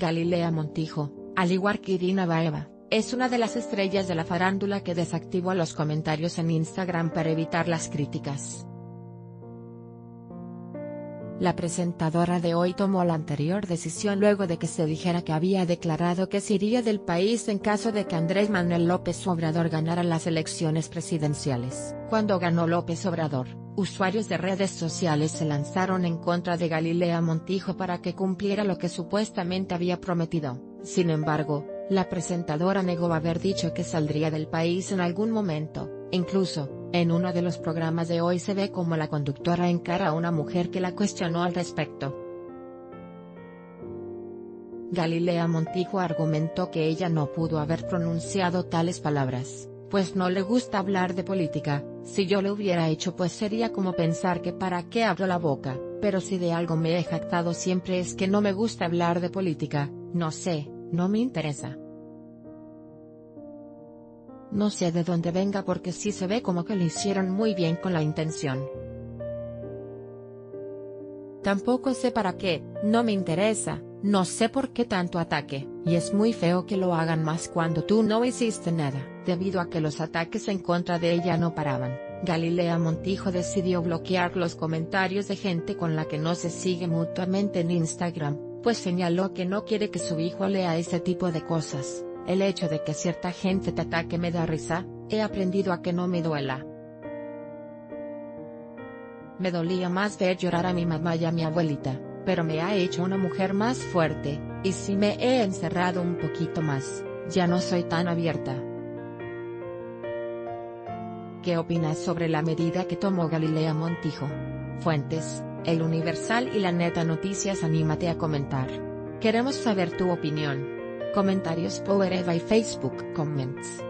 Galilea Montijo, al igual que Irina Baeva, es una de las estrellas de la farándula que desactivó los comentarios en Instagram para evitar las críticas. La presentadora de hoy tomó la anterior decisión luego de que se dijera que había declarado que se iría del país en caso de que Andrés Manuel López Obrador ganara las elecciones presidenciales. Cuando ganó López Obrador, usuarios de redes sociales se lanzaron en contra de Galilea Montijo para que cumpliera lo que supuestamente había prometido. Sin embargo, la presentadora negó haber dicho que saldría del país en algún momento, incluso, en uno de los programas de hoy se ve como la conductora encara a una mujer que la cuestionó al respecto. Galilea Montijo argumentó que ella no pudo haber pronunciado tales palabras, pues no le gusta hablar de política, si yo lo hubiera hecho pues sería como pensar que para qué abro la boca, pero si de algo me he jactado siempre es que no me gusta hablar de política, no sé, no me interesa. No sé de dónde venga porque sí se ve como que lo hicieron muy bien con la intención. Tampoco sé para qué, no me interesa, no sé por qué tanto ataque, y es muy feo que lo hagan más cuando tú no hiciste nada. Debido a que los ataques en contra de ella no paraban, Galilea Montijo decidió bloquear los comentarios de gente con la que no se sigue mutuamente en Instagram, pues señaló que no quiere que su hijo lea ese tipo de cosas. El hecho de que cierta gente te ataque me da risa, he aprendido a que no me duela. Me dolía más ver llorar a mi mamá y a mi abuelita, pero me ha hecho una mujer más fuerte, y si me he encerrado un poquito más, ya no soy tan abierta. ¿Qué opinas sobre la medida que tomó Galilea Montijo? Fuentes, El Universal y la Neta Noticias anímate a comentar. Queremos saber tu opinión. Comentarios por Eva y Facebook Comments.